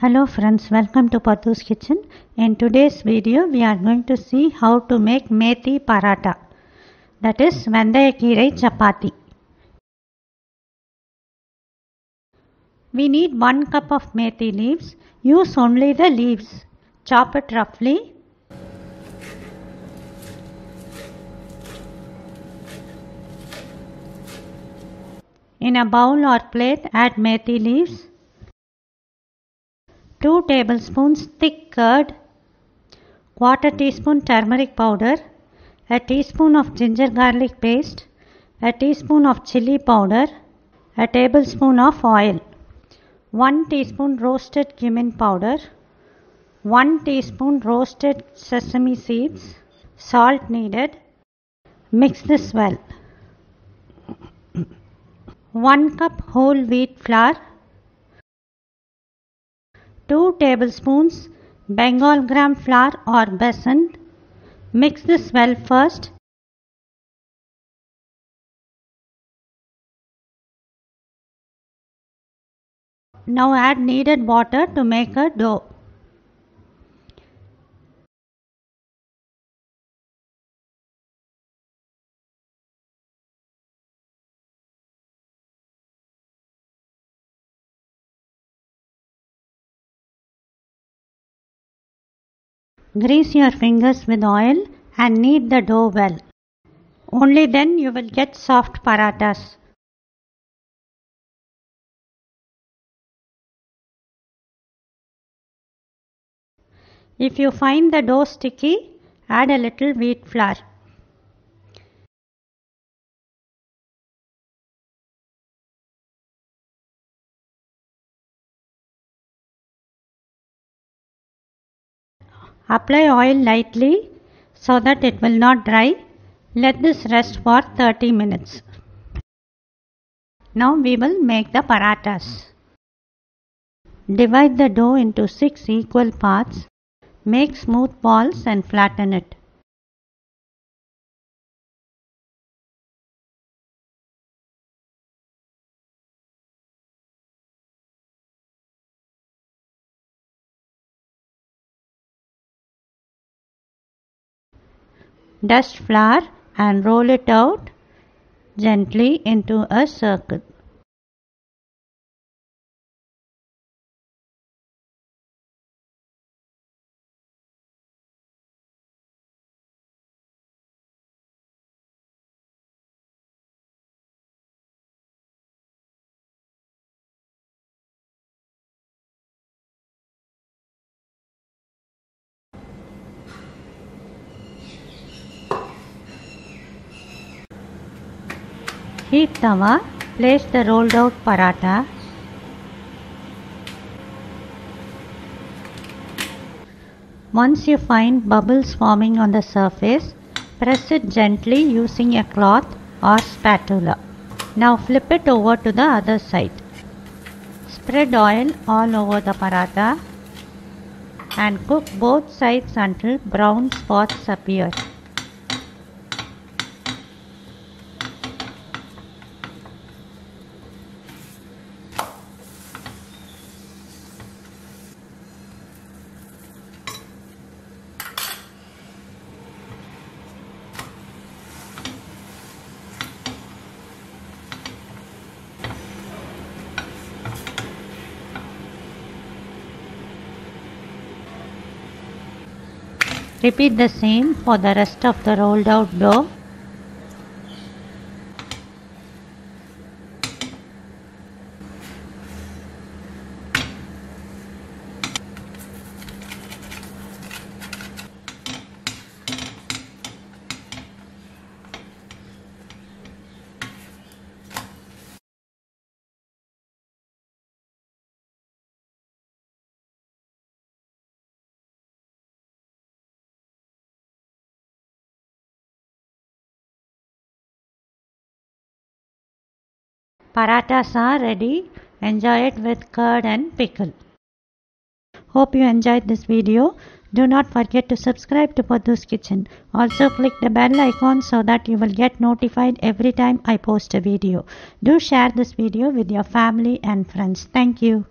Hello friends, welcome to Padhu's kitchen. In today's video, we are going to see how to make methi paratha. That is Vendhaya keerai chapati. We need 1 cup of methi leaves. Use only the leaves. Chop it roughly. In a bowl or plate, add methi leaves. 2 tablespoons thick curd, quarter teaspoon turmeric powder, a teaspoon of ginger garlic paste, a teaspoon of chili powder, a tablespoon of oil, 1 teaspoon roasted cumin powder, 1 teaspoon roasted sesame seeds, salt needed. Mix this well. 1 cup whole wheat flour, 2 tablespoons Bengal gram flour or besan. Mix this well first. Now add needed water to make a dough. Grease your fingers with oil and knead the dough well. Only then you will get soft parathas. If you find the dough sticky, add a little wheat flour. Apply oil lightly so that it will not dry. Let this rest for 30 minutes. Now we will make the parathas. Divide the dough into 6 equal parts. Make smooth balls and flatten it. Dust flour and roll it out gently into a circle. Heat tawa, place the rolled out paratha. Once you find bubbles forming on the surface, press it gently using a cloth or spatula. Now flip it over to the other side. Spread oil all over the paratha and cook both sides until brown spots appear. Repeat the same for the rest of the rolled out dough. Parathas are ready. Enjoy it with curd and pickle. Hope you enjoyed this video. Do not forget to subscribe to Padhu's Kitchen. Also click the bell icon so that you will get notified every time I post a video. Do share this video with your family and friends. Thank you.